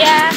Yeah.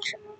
Function.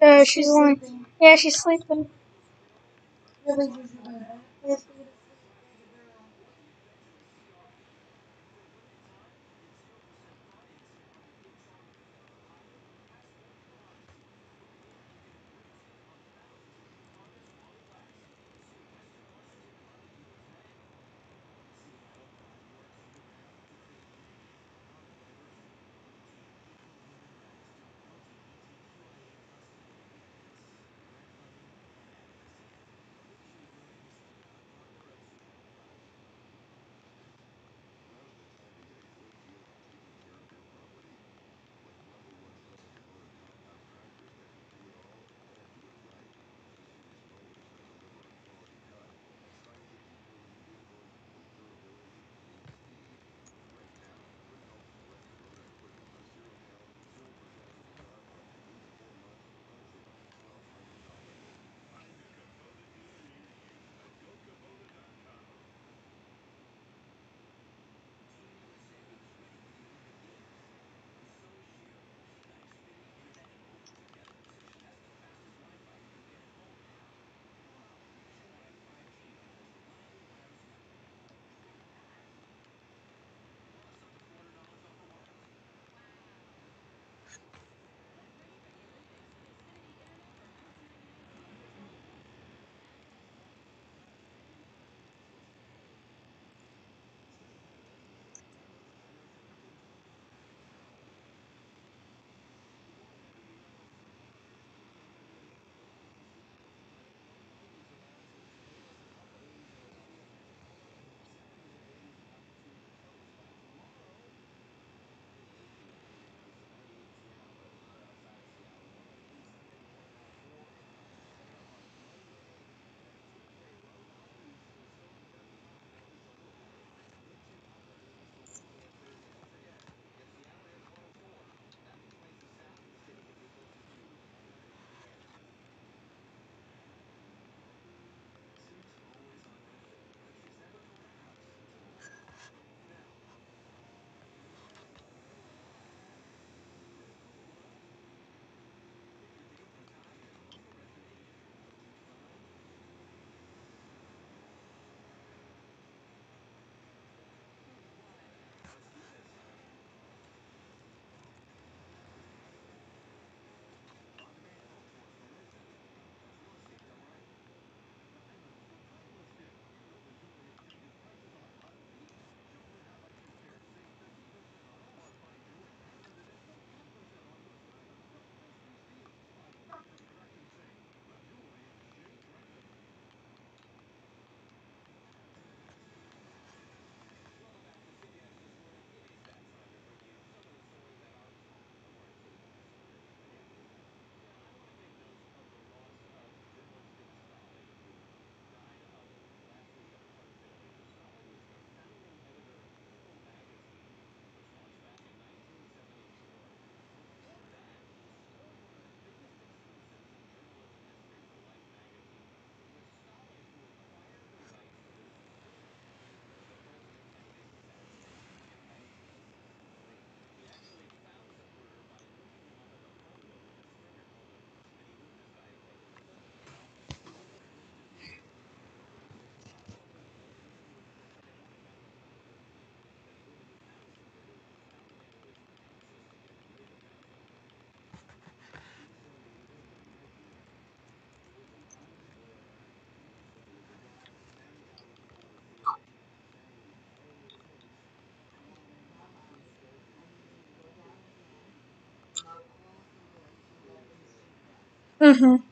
Uh, she's on. Yeah, she's sleeping. Mm-hmm.